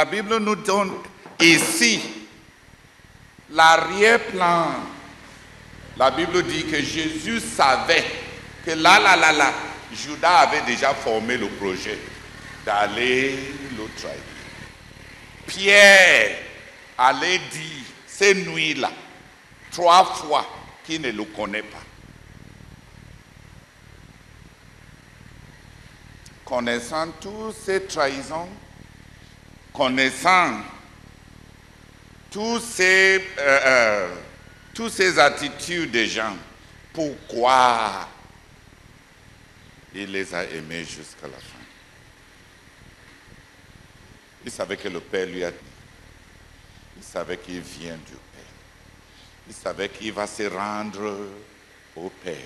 la Bible nous donne ici l'arrière-plan. La Bible dit que Jésus savait que là, là, là, là, Judas avait déjà formé le projet d'aller le trahir. Pierre allait dire ces nuits-là, trois fois, qu'il ne le connaît pas. Connaissant toutes ces trahisons, connaissant tous ces, euh, euh, toutes ces attitudes des gens, pourquoi il les a aimés jusqu'à la fin Il savait que le Père lui a dit. Il savait qu'il vient du Père. Il savait qu'il va se rendre au Père.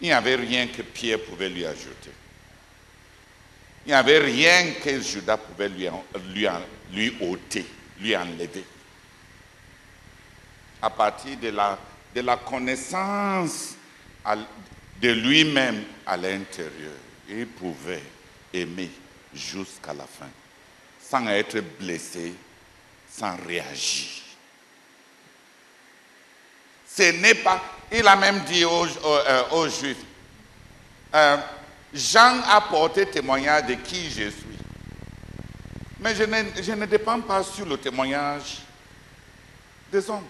Il n'y avait rien que Pierre pouvait lui ajouter. Il n'y avait rien que Judas pouvait lui, ôter, lui enlever. À partir de la, de la connaissance de lui-même à l'intérieur, il pouvait aimer jusqu'à la fin, sans être blessé, sans réagir. Ce n'est pas, il a même dit aux, euh, Juifs, euh, Jean a porté témoignage de qui je suis. Mais je ne, je ne dépends pas sur le témoignage des hommes.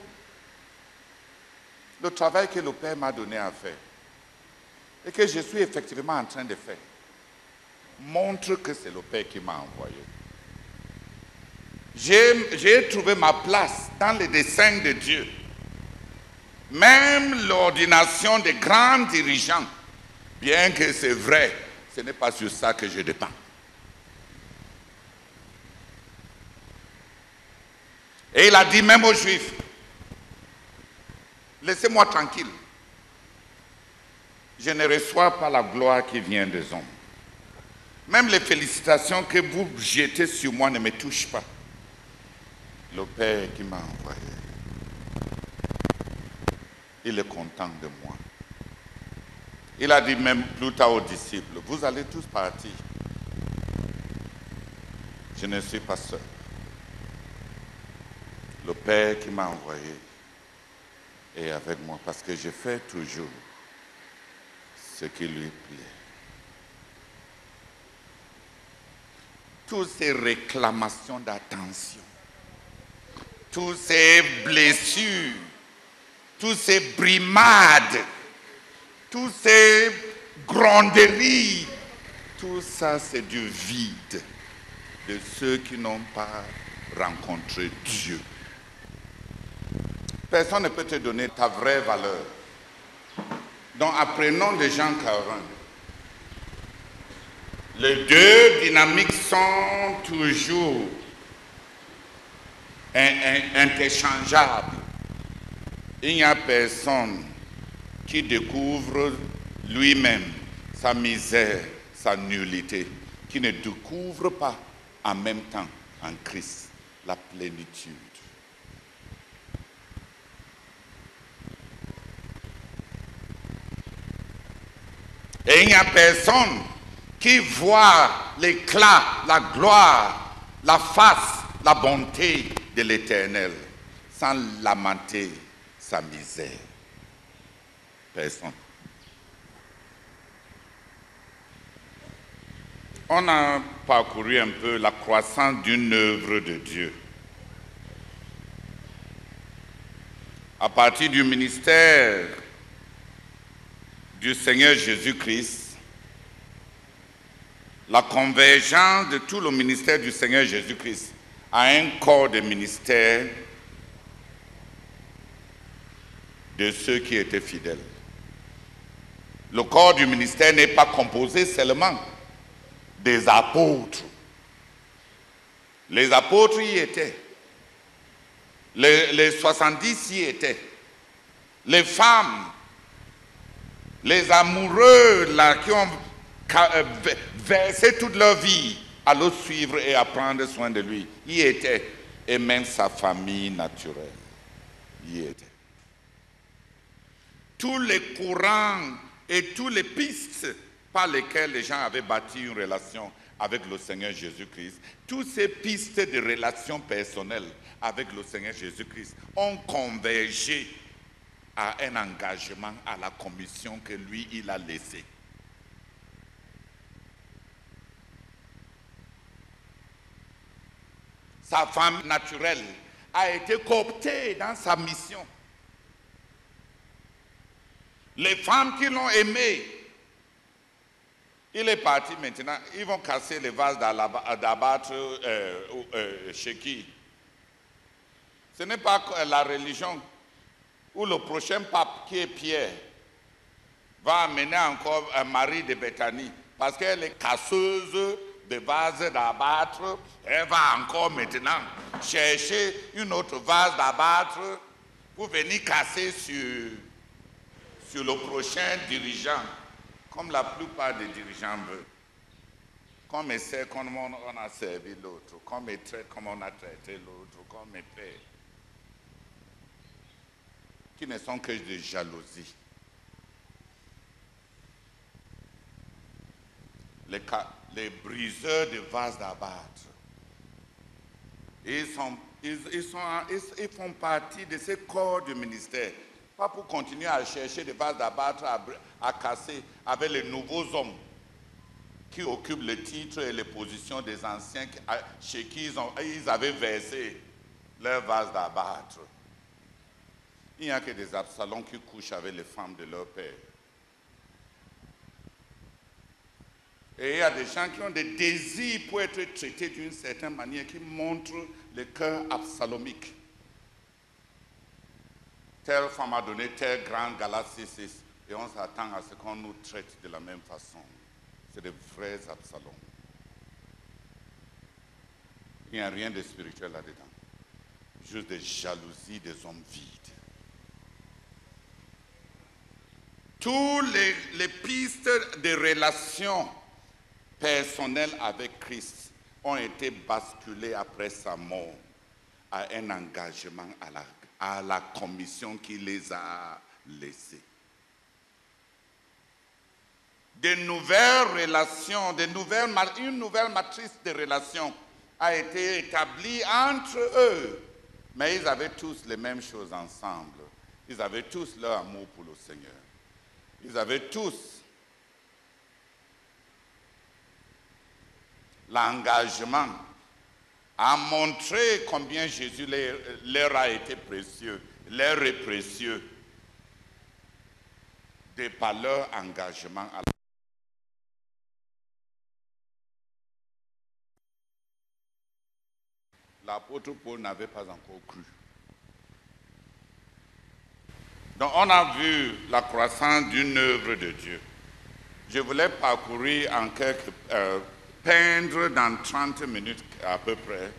Le travail que le Père m'a donné à faire et que je suis effectivement en train de faire montre que c'est le Père qui m'a envoyé. J'ai trouvé ma place dans les desseins de Dieu. Même l'ordination des grands dirigeants, bien que c'est vrai, ce n'est pas sur ça que je dépends. Et il a dit même aux Juifs, laissez-moi tranquille. Je ne reçois pas la gloire qui vient des hommes. Même les félicitations que vous jetez sur moi ne me touchent pas. Le Père qui m'a envoyé, il est content de moi. Il a dit même plus tard aux disciples, vous allez tous partir. Je ne suis pas seul. Le Père qui m'a envoyé est avec moi parce que je fais toujours ce qui lui plaît. toutes ces réclamations d'attention, toutes ces blessures, toutes ces brimades, toutes ces gronderies, tout ça c'est du vide de ceux qui n'ont pas rencontré Dieu. Personne ne peut te donner ta vraie valeur. Donc apprenons de Jean 40 les deux dynamiques sont toujours interchangeables. Il n'y a personne qui découvre lui-même sa misère, sa nullité, qui ne découvre pas en même temps en Christ la plénitude. Et il n'y a personne qui voit l'éclat, la gloire, la face, la bonté de l'Éternel, sans lamenter sa misère. On a parcouru un peu la croissance d'une œuvre de Dieu. À partir du ministère du Seigneur Jésus-Christ, la convergence de tout le ministère du Seigneur Jésus-Christ à un corps de ministère de ceux qui étaient fidèles. Le corps du ministère n'est pas composé seulement des apôtres. Les apôtres y étaient. Les, les 70 y étaient. Les femmes, les amoureux là, qui ont euh, versé toute leur vie à le suivre et à prendre soin de lui. Il était, et même sa famille naturelle. Il était. Tous les courants et toutes les pistes par lesquelles les gens avaient bâti une relation avec le Seigneur Jésus-Christ, toutes ces pistes de relations personnelles avec le Seigneur Jésus-Christ ont convergé à un engagement à la commission que lui, il a laissée. Sa femme naturelle a été cooptée dans sa mission. Les femmes qui l'ont aimé, il est parti maintenant, ils vont casser les vases d'abattre euh, euh, chez qui? Ce n'est pas la religion où le prochain pape, qui est Pierre, va amener encore un mari de Bethanie, parce qu'elle est casseuse de vases d'abattre, elle va encore maintenant chercher une autre vase d'abattre pour venir casser sur sur le prochain dirigeant, comme la plupart des dirigeants veulent. Comme on sait comment on a servi l'autre, comme traite comme on a traité l'autre, comme on paie. Qui ne sont que de jalousie. Les, les briseurs de vases d'abattre. Ils, sont, ils, sont, ils font partie de ce corps du ministère pas pour continuer à chercher des vases d'abattre, à, casser avec les nouveaux hommes qui occupent le titre et les positions des anciens chez qui ils, ont, ils avaient versé leurs vases d'abattre. Il n'y a que des Absalons qui couchent avec les femmes de leur père. Et il y a des gens qui ont des désirs pour être traités d'une certaine manière, qui montrent le cœur absalomique. Telle femme a donné tel grand Galatie et on s'attend à ce qu'on nous traite de la même façon. C'est des vrais Absalom. Il n'y a rien de spirituel là-dedans. Juste des jalousies des hommes vides. Toutes les, les pistes de relations personnelles avec Christ ont été basculées après sa mort à un engagement à la à la commission qui les a laissés. De nouvelles relations, une nouvelle matrice de relations a été établie entre eux. Mais ils avaient tous les mêmes choses ensemble. Ils avaient tous leur amour pour le Seigneur. Ils avaient tous l'engagement a montré combien Jésus leur a été précieux, leur est précieux, de par leur engagement à la L'apôtre Paul n'avait pas encore cru. Donc on a vu la croissance d'une œuvre de Dieu. Je voulais parcourir en quelques euh, peindre dans 30 minutes à peu près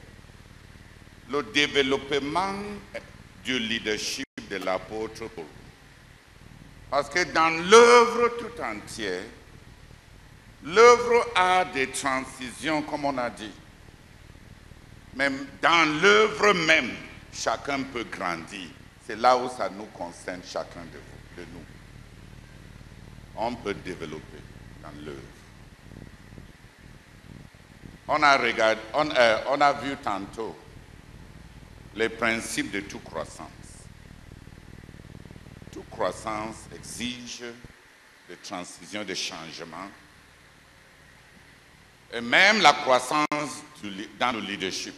le développement du leadership de l'apôtre Paul. Parce que dans l'œuvre tout entière, l'œuvre a des transitions, comme on a dit. Mais dans l'œuvre même, chacun peut grandir. C'est là où ça nous concerne, chacun de, vous, de nous. On peut développer dans l'œuvre. On a, euh, on, a vu tantôt les principes de toute croissance. Toute croissance exige des transitions, des changements. Et même la croissance dans le leadership.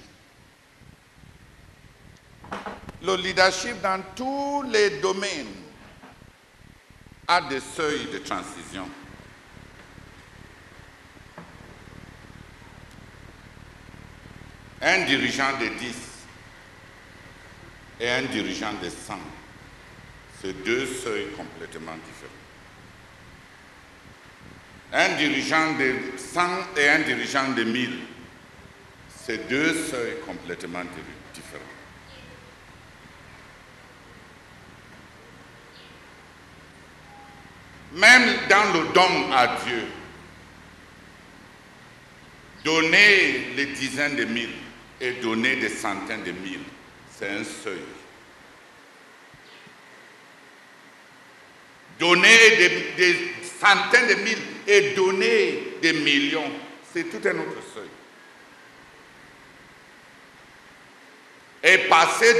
Le leadership dans tous les domaines a des seuils de transition. Un dirigeant de 10 et un dirigeant de 100, c'est deux seuils complètement différents. Un dirigeant de 100 et un dirigeant de 1000, c'est deux seuils complètement différents. Même dans le don à Dieu, donner les dizaines de mille, et donner des centaines de mille. C'est un seuil. Donner des, centaines de mille et donner des millions, C'est tout un autre seuil. Et passer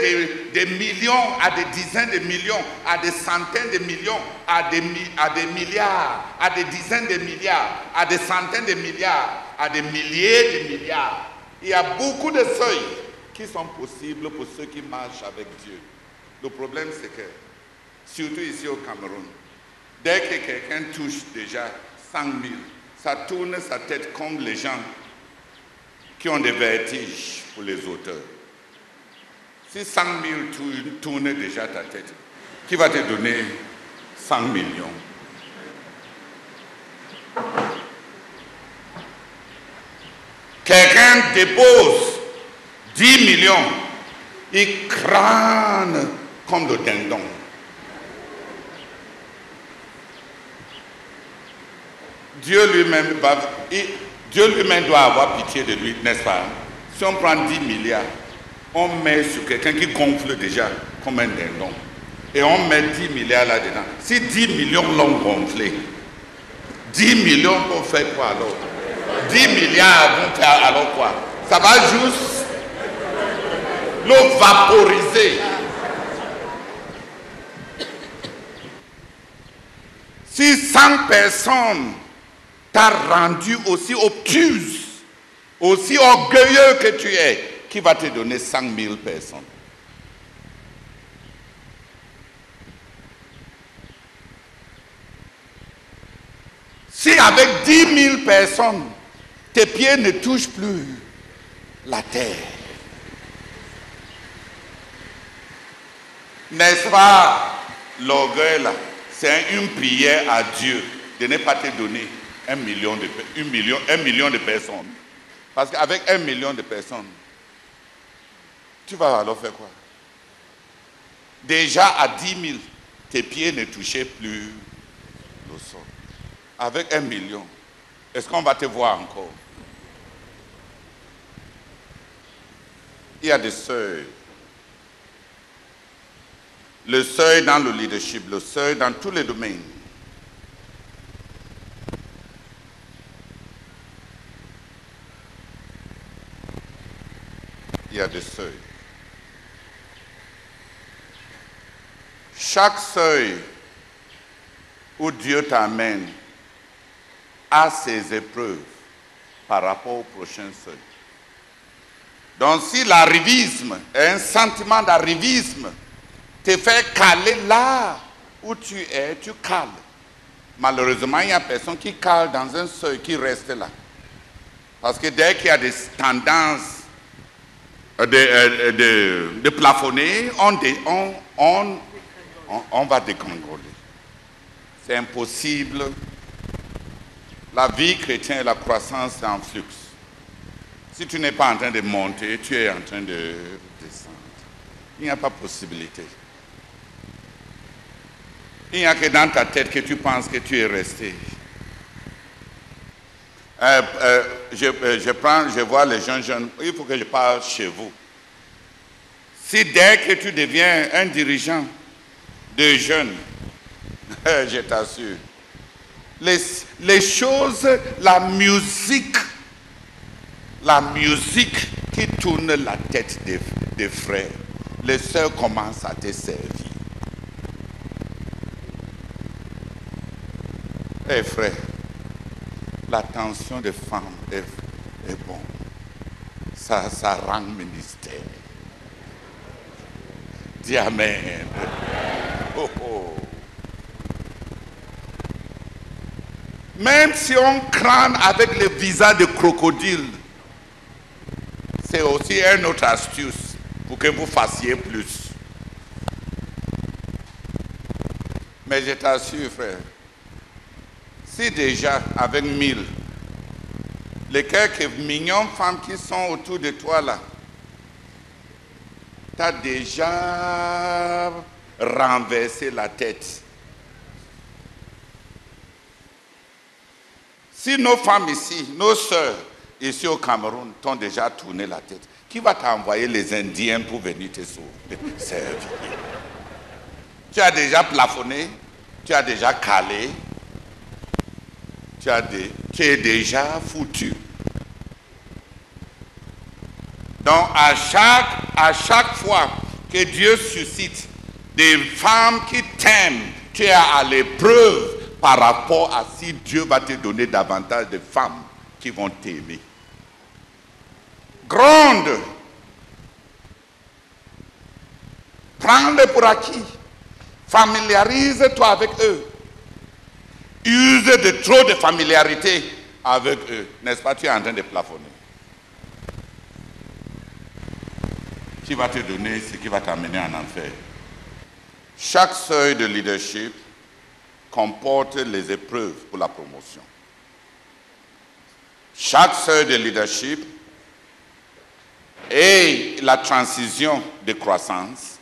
des, millions à des dizaines de millions, à des centaines de millions, à des, à des milliards, à des dizaines de milliards, à des centaines de milliards, à des milliers de milliards. Il y a beaucoup de seuils qui sont possibles pour ceux qui marchent avec Dieu. Le problème, c'est que, surtout ici au Cameroun, dès que quelqu'un touche déjà 100 000, ça tourne sa tête comme les gens qui ont des vertiges pour les auteurs. Si 100 000 tournent déjà ta tête, qui va te donner 100 millions? Dépose 10 millions, il crâne comme le dindon. Dieu lui-même Dieu lui-même doit avoir pitié de lui, n'est-ce pas? Si on prend 10 milliards, on met sur quelqu'un qui gonfle déjà comme un dindon, et on met 10 milliards là-dedans. Si 10 millions l'ont gonflé, 10 millions pour faire quoi alors? 10 milliards vont quoi Ça va juste le vaporiser. Si 100 personnes t'ont rendu aussi obtuse, aussi orgueilleux que tu es, qui va te donner 100 000 personnes? Si avec 10 000 personnes, tes pieds ne touchent plus la terre, n'est-ce pas? L'orgueil là C'est une prière à Dieu de ne pas te donner un million de, un million de personnes. Parce qu'avec un million de personnes, tu vas alors faire quoi? Déjà à 10 000, tes pieds ne touchaient plus le sol. Avec un million, est-ce qu'on va te voir encore? Il y a des seuils. Le seuil dans le leadership, le seuil dans tous les domaines. Il y a des seuils. Chaque seuil où Dieu t'amène a ses épreuves par rapport au prochain seuil. Donc si l'arrivisme, un sentiment d'arrivisme, te fait caler là où tu es, tu cales. Malheureusement, il y a personne qui cale dans un seuil qui reste là. Parce que dès qu'il y a des tendances de, de, plafonner, on, va décongoler. C'est impossible. La vie chrétienne et la croissance, c'est en flux. Si tu n'es pas en train de monter, tu es en train de descendre. Il n'y a pas possibilité. Il n'y a que dans ta tête que tu penses que tu es resté. Euh, euh, je, euh, je, prends, je vois les jeunes jeunes, il faut que je parle chez vous. Si dès que tu deviens un dirigeant de jeunes, je t'assure, les choses, la musique la musique qui tourne la tête des, frères, les sœurs commencent à te servir. Eh frère, l'attention des femmes est, est bon. Ça, ça rend ministère. Dis Amen. Oh, oh. Même si on crâne avec le visage de crocodile, c'est aussi une autre astuce pour que vous fassiez plus. Mais je t'assure, frère, si déjà avec mille, les quelques mignonnes femmes qui sont autour de toi là, tu as déjà renversé la tête. Si nos femmes ici, nos soeurs, ici au Cameroun, t'ont déjà tourné la tête. Qui va t'envoyer les Indiens pour venir te servir? Tu as déjà plafonné, tu as déjà calé, tu, es déjà foutu. Donc à chaque, à chaque fois que Dieu suscite des femmes qui t'aiment, tu es à l'épreuve par rapport à si Dieu va te donner davantage de femmes qui vont t'aimer. Grande. Prends-les pour acquis. Familiarise-toi avec eux. Use de trop de familiarité avec eux. N'est-ce pas, tu es en train de plafonner. Qui va te donner ce qui va t'amener en enfer? Chaque seuil de leadership comporte les épreuves pour la promotion. Chaque seuil de leadership et la transition de croissance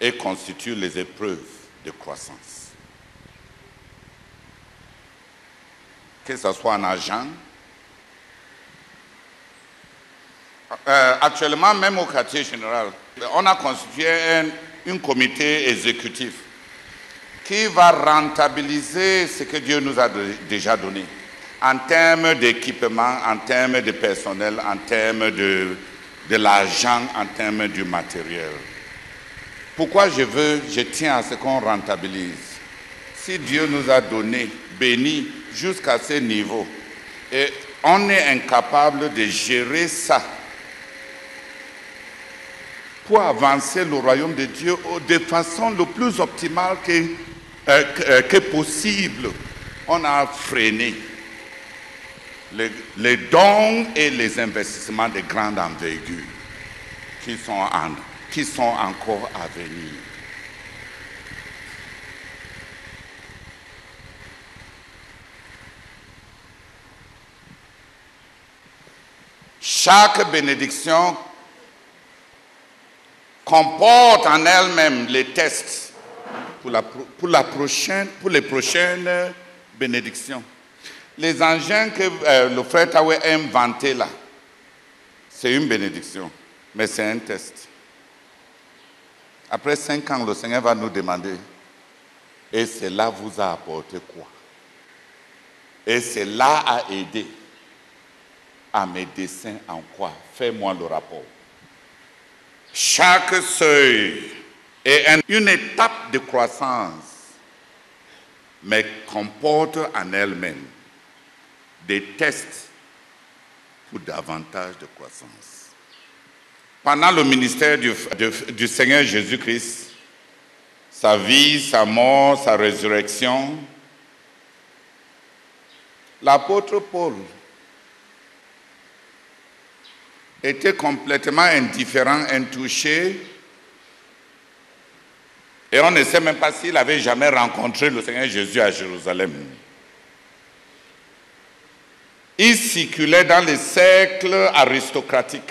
et constitue les épreuves de croissance. Que ce soit en agent, euh, actuellement même au quartier général, on a constitué un comité exécutif qui va rentabiliser ce que Dieu nous a déjà donné en termes d'équipement, en termes de personnel, en termes de, de l'argent, en termes du matériel. Pourquoi je veux, je tiens à ce qu'on rentabilise. Si Dieu nous a donné, béni jusqu'à ce niveau, et on est incapable de gérer ça pour avancer le royaume de Dieu de façon le plus optimale que, euh, euh, que, possible, on a freiné les, dons et les investissements de grande envergure qui sont, qui sont encore à venir. Chaque bénédiction comporte en elle-même les tests pour, la, pour, la prochaine, pour les prochaines bénédictions. Les engins que euh, le frère Tawe a inventés là, c'est une bénédiction, mais c'est un test. Après cinq ans, le Seigneur va nous demander, et cela vous a apporté quoi? Et cela a aidé à mes desseins en quoi? Fais-moi le rapport. Chaque seuil est une étape de croissance, mais comporte en elle-même des tests pour davantage de croissance. Pendant le ministère du, Seigneur Jésus-Christ, sa vie, sa mort, sa résurrection, l'apôtre Paul était complètement indifférent, intouché. Et on ne sait même pas s'il avait jamais rencontré le Seigneur Jésus à Jérusalem. Il circulait dans les cercles aristocratiques.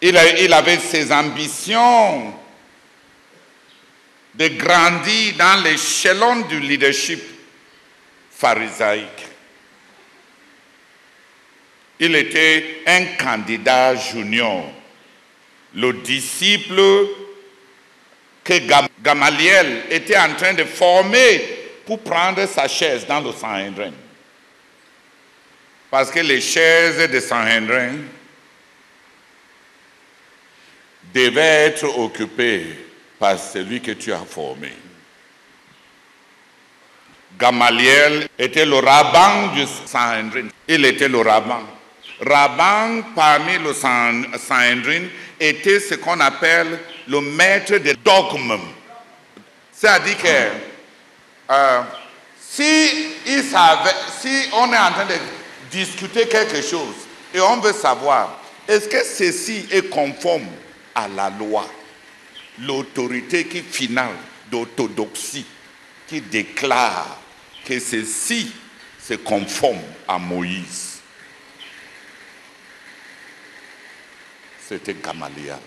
Il, avait ses ambitions de grandir dans l'échelon du leadership pharisaïque. Il était un candidat junior, le disciple que Gamaliel était en train de former pour prendre sa chaise dans le Sanhedrin. Parce que les chaises de Sanhedrin devaient être occupées par celui que tu as formé. Gamaliel était le rabbin du Sanhedrin. Il était le rabbin. Rabbin parmi le Sanhedrin était ce qu'on appelle le maître des dogmes. C'est-à-dire que euh, si, on est en train de discuter quelque chose et on veut savoir, est-ce que ceci est conforme à la loi, l'autorité qui finale d'orthodoxie, qui déclare que ceci se conforme à Moïse? C'était Gamaliel.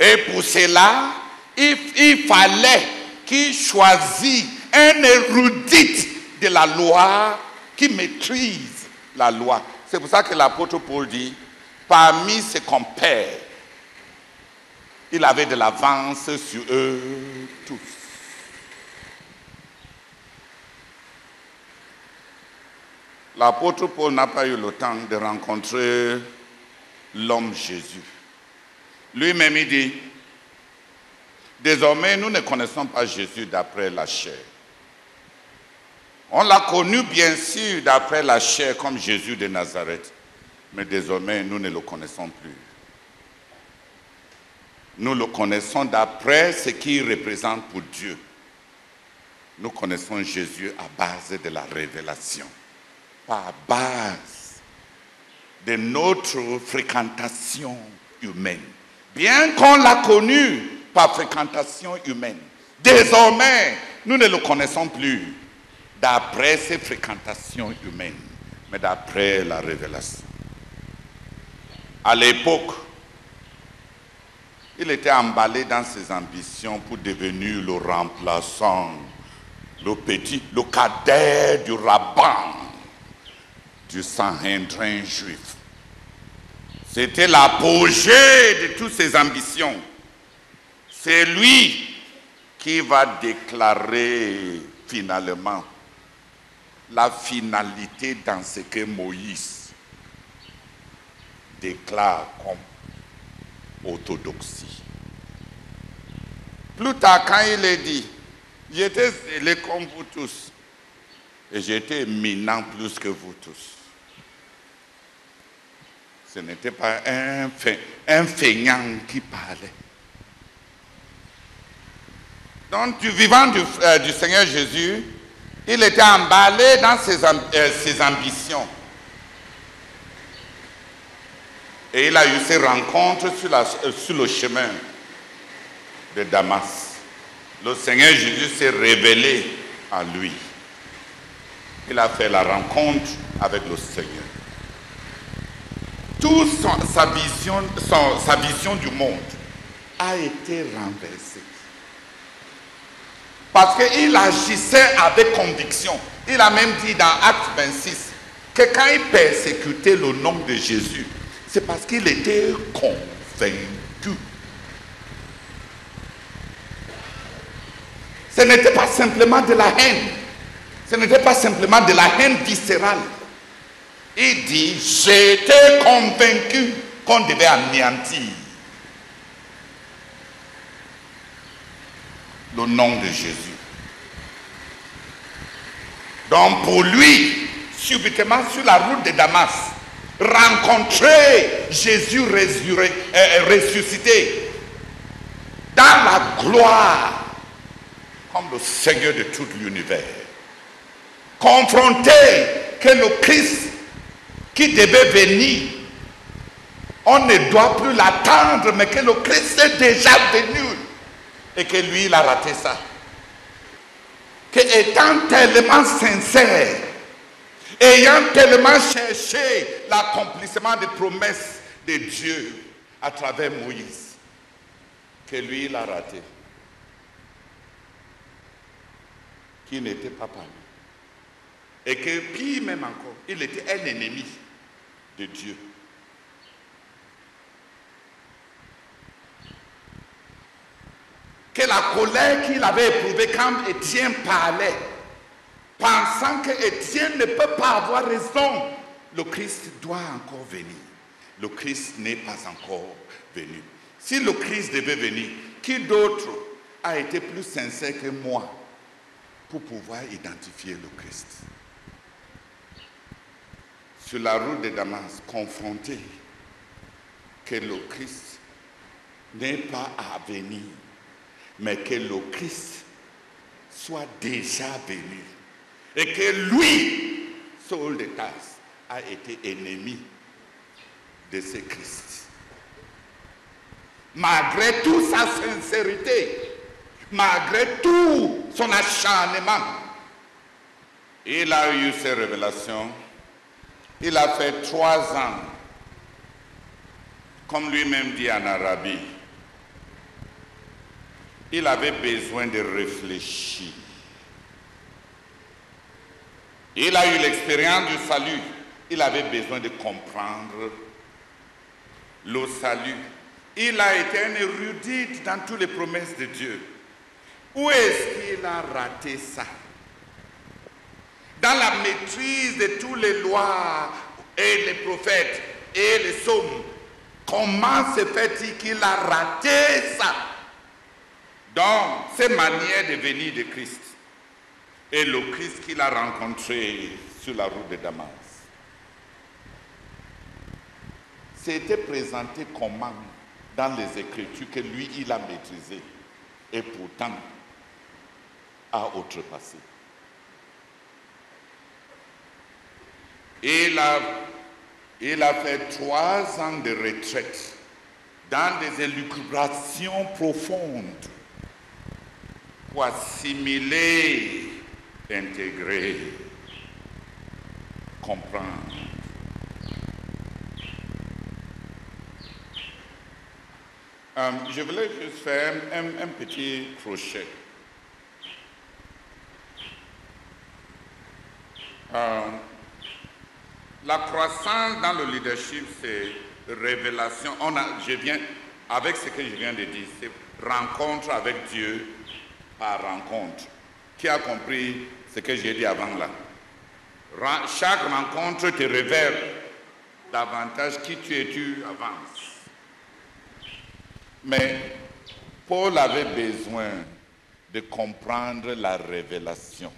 Et pour cela, il, fallait qu'il choisisse un érudit de la loi qui maîtrise la loi. C'est pour ça que l'apôtre Paul dit, parmi ses compères, il avait de l'avance sur eux tous. L'apôtre Paul n'a pas eu le temps de rencontrer l'homme Jésus. Lui-même, il dit, désormais, nous ne connaissons pas Jésus d'après la chair. On l'a connu, bien sûr, d'après la chair, comme Jésus de Nazareth. Mais désormais, nous ne le connaissons plus. Nous le connaissons d'après ce qu'il représente pour Dieu. Nous connaissons Jésus à base de la révélation, pas à base de notre fréquentation humaine. Bien qu'on l'a connu par fréquentation humaine, désormais, nous ne le connaissons plus d'après ses fréquentations humaines, mais d'après la révélation. À l'époque, il était emballé dans ses ambitions pour devenir le remplaçant, le petit, le cadet du rabbin, du Sanhédrin juif. C'était l'apogée de toutes ses ambitions. C'est lui qui va déclarer finalement la finalité dans ce que Moïse déclare comme orthodoxie. Plus tard, quand il est dit, j'étais zélé comme vous tous, et j'étais éminent plus que vous tous. Ce n'était pas un, feignant qui parlait. Donc, du vivant du, euh, Seigneur Jésus, il était emballé dans ses, euh, ses, ambitions. Et il a eu ses rencontres euh, sur le chemin de Damas. Le Seigneur Jésus s'est révélé à lui. Il a fait la rencontre avec le Seigneur. Toute sa, vision, du monde a été renversée. Parce qu'il agissait avec conviction. Il a même dit dans Acte 26 que quand il persécutait le nom de Jésus, c'est parce qu'il était convaincu. Ce n'était pas simplement de la haine. Ce n'était pas simplement de la haine viscérale. Il dit, j'étais convaincu qu'on devait anéantir le nom de Jésus. Donc pour lui, subitement sur la route de Damas, rencontrer Jésus résurré, euh, ressuscité dans la gloire comme le Seigneur de tout l'univers. Confronter que le Christ qui devait venir, on ne doit plus l'attendre, mais que le Christ est déjà venu et que lui, il a raté ça. Que étant tellement sincère, ayant tellement cherché l'accomplissement des promesses de Dieu à travers Moïse, que lui, il a raté. Qui n'était pas parmi. Et que, puis même encore, il était un ennemi de Dieu. que la colère qu'il avait éprouvée quand Étienne parlait, pensant que Étienne ne peut pas avoir raison, le Christ doit encore venir. Le Christ n'est pas encore venu. Si le Christ devait venir, qui d'autre a été plus sincère que moi pour pouvoir identifier le Christ? Sur la route de Damas, confronté que le Christ n'est pas à venir, mais que le Christ soit déjà venu et que lui, Saul de Tarse, a été ennemi de ce Christ. Malgré toute sa sincérité, malgré tout son acharnement, il a eu ces révélations. Il a fait trois ans, comme lui-même dit en Arabie, il avait besoin de réfléchir. Il a eu l'expérience du salut. Il avait besoin de comprendre le salut. Il a été un érudit dans toutes les promesses de Dieu. Où est-ce qu'il a raté ça? Dans la maîtrise de toutes les lois et les prophètes et les psaumes, comment se fait-il qu'il a raté ça? Dans ses manières de venir de Christ et le Christ qu'il a rencontré sur la route de Damas. C'était présenté comment dans les Écritures que lui, il a maîtrisé et pourtant a outrepassé. Il a, il a fait trois ans de retraite dans des élucubrations profondes pour assimiler, intégrer, comprendre. Euh, je voulais juste faire un, petit crochet. Euh, la croissance dans le leadership, c'est révélation. Je viens, avec ce que je viens de dire, c'est rencontre avec Dieu par rencontre. Qui a compris ce que j'ai dit avant là? Chaque rencontre te révèle davantage qui tu es, tu avances. Mais Paul avait besoin de comprendre la révélation,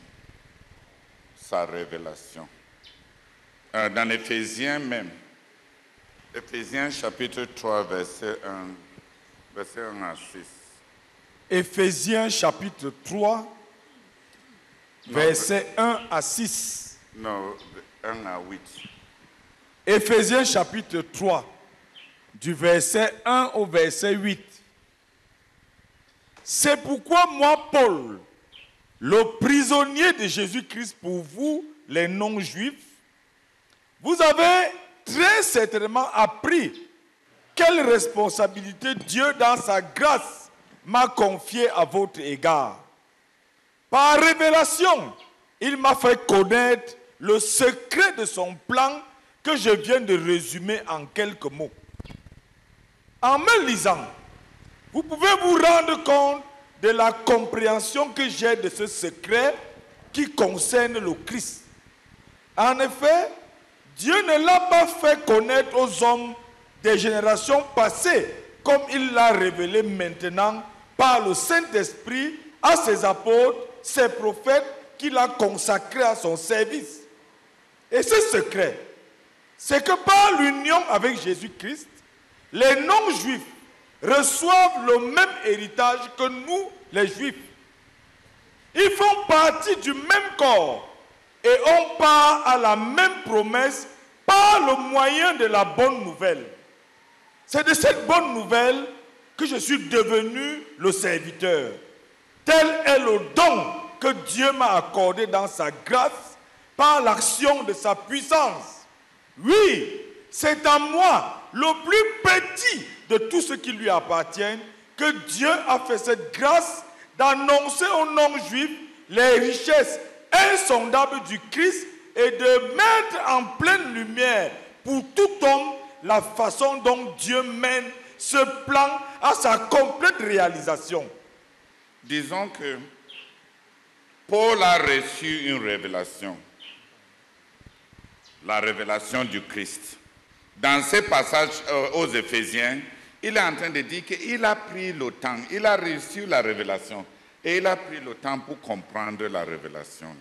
sa révélation. Euh, dans Éphésiens même, Éphésiens chapitre 3, verset 1, verset 1 à 6. Éphésiens chapitre 3, verset 1 à 6. Non, 1 à 8. Éphésiens chapitre 3, du verset 1 au verset 8. C'est pourquoi moi, Paul, le prisonnier de Jésus-Christ pour vous, les non-juifs, vous avez très certainement appris quelle responsabilité Dieu, dans sa grâce, m'a confiée à votre égard. Par révélation, il m'a fait connaître le secret de son plan que je viens de résumer en quelques mots. En me lisant, vous pouvez vous rendre compte de la compréhension que j'ai de ce secret qui concerne le Christ. En effet, Dieu ne l'a pas fait connaître aux hommes des générations passées, comme il l'a révélé maintenant par le Saint-Esprit à ses apôtres, ses prophètes qu'il a consacrés à son service. Et ce secret, c'est que par l'union avec Jésus-Christ, les non-juifs reçoivent le même héritage que nous, les juifs. Ils font partie du même corps et on part à la même promesse par le moyen de la bonne nouvelle. C'est de cette bonne nouvelle que je suis devenu le serviteur. Tel est le don que Dieu m'a accordé dans sa grâce par l'action de sa puissance. Oui, c'est à moi, le plus petit de tout ce qui lui appartient, que Dieu a fait cette grâce d'annoncer aux non-juifs les richesses insondable du Christ et de mettre en pleine lumière pour tout homme la façon dont Dieu mène ce plan à sa complète réalisation. Disons que Paul a reçu une révélation, la révélation du Christ. Dans ce passage euh, aux Éphésiens, il est en train de dire qu'il a pris le temps, il a reçu la révélation. Et il a pris le temps pour comprendre la révélation.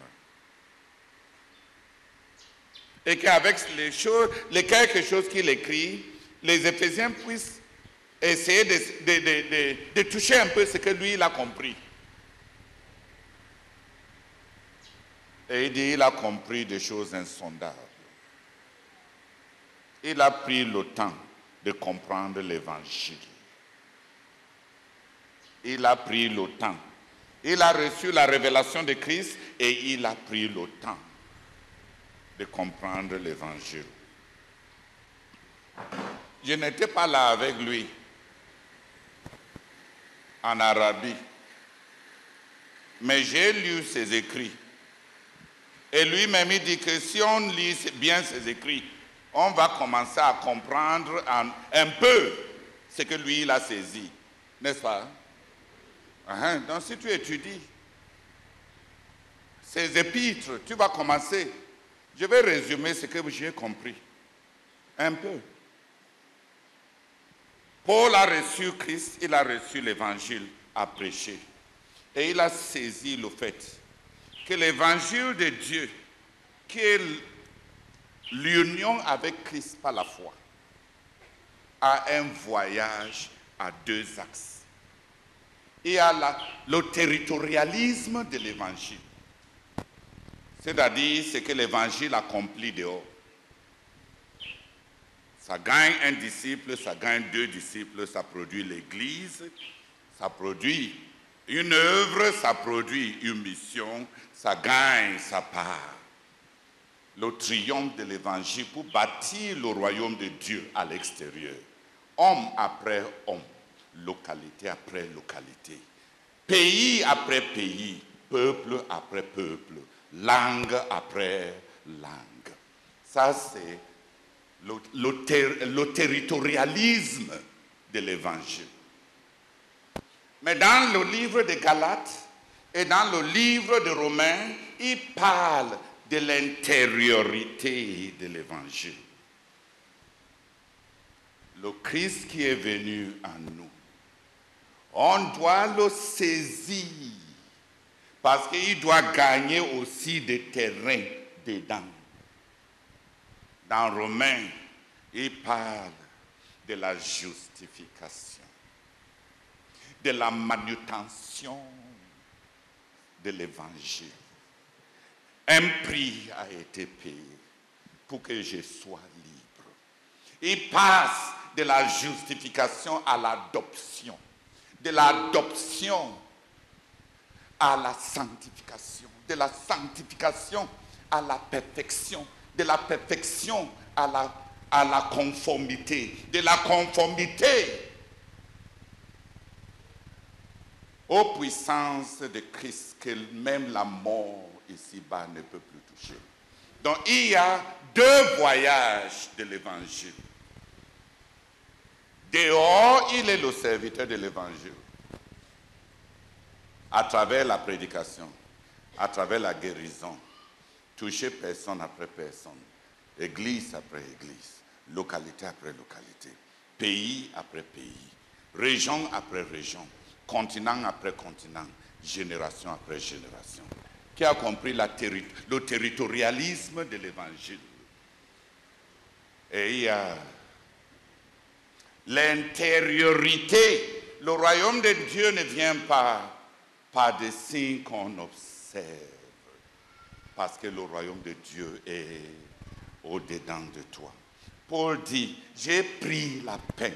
Et qu'avec les, choses, les quelques choses qu'il écrit, les Éphésiens puissent essayer de, de, de, toucher un peu ce que lui, il a compris. Et il dit, il a compris des choses insondables. Il a pris le temps de comprendre l'évangile. Il a pris le temps il a reçu la révélation de Christ et il a pris le temps de comprendre l'évangile. Je n'étais pas là avec lui en Arabie, mais j'ai lu ses écrits. Et lui-même, il dit que si on lit bien ses écrits, on va commencer à comprendre un, peu ce que lui, il a saisi. N'est-ce pas? Donc si tu étudies, ces épîtres, tu vas commencer. Je vais résumer ce que j'ai compris. Un peu. Paul a reçu Christ, il a reçu l'évangile à prêcher. Et il a saisi le fait que l'évangile de Dieu, qui est l'union avec Christ par la foi, a un voyage à deux axes. Il y a la- le territorialisme de l'évangile, c'est-à-dire ce que l'évangile accomplit dehors. Ça gagne un disciple, ça gagne deux disciples, ça produit l'Église, ça produit une œuvre, ça produit une mission, ça gagne sa part. Le triomphe de l'Évangile pour bâtir le royaume de Dieu à l'extérieur. Homme après homme, localité après localité, pays après pays, peuple après peuple, langue après langue. Ça, c'est le, le ter- le territorialisme de l'évangile. Mais dans le livre de Galates et dans le livre de Romains, il parle de l'intériorité de l'évangile. Le Christ qui est venu en nous, on doit le saisir parce qu'il doit gagner aussi des terrains dedans. Dans Romains, il parle de la justification, de la manutention de l'évangile. Un prix a été payé pour que je sois libre. Il passe de la justification à l'adoption, de l'adoption à la sanctification, de la sanctification à la perfection, de la perfection à la, conformité, de la conformité aux puissances de Christ que même la mort ici-bas ne peut plus toucher. Donc il y a deux voyages de l'évangile. Dehors, il est le serviteur de l'évangile. À travers la prédication, à travers la guérison, toucher personne après personne, église après église, localité après localité, pays après pays, région après région, continent après continent, génération après génération. Qui a compris le territorialisme de l'évangile? Et il y a l'intériorité. Le royaume de Dieu ne vient pas par des signes qu'on observe, parce que le royaume de Dieu est au-dedans de toi. Paul dit, j'ai pris la peine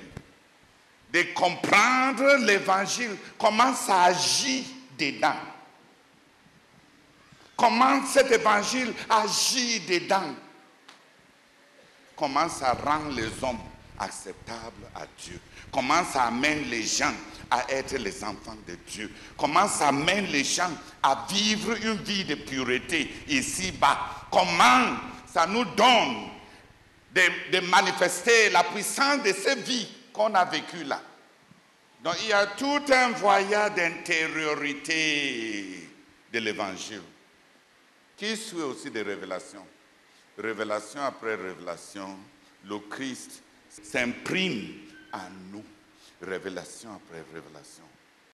de comprendre l'évangile, comment ça agit dedans. Comment cet évangile agit dedans. Comment ça rend les hommes acceptables à Dieu. Comment ça amène les gens à être les enfants de Dieu? Comment ça amène les gens à vivre une vie de pureté ici-bas? Comment ça nous donne de, manifester la puissance de cette vie qu'on a vécue là? Donc il y a tout un voyage d'intériorité de l'évangile qui suit aussi des révélations. Révélation après révélation, le Christ s'imprime à nous, révélation après révélation.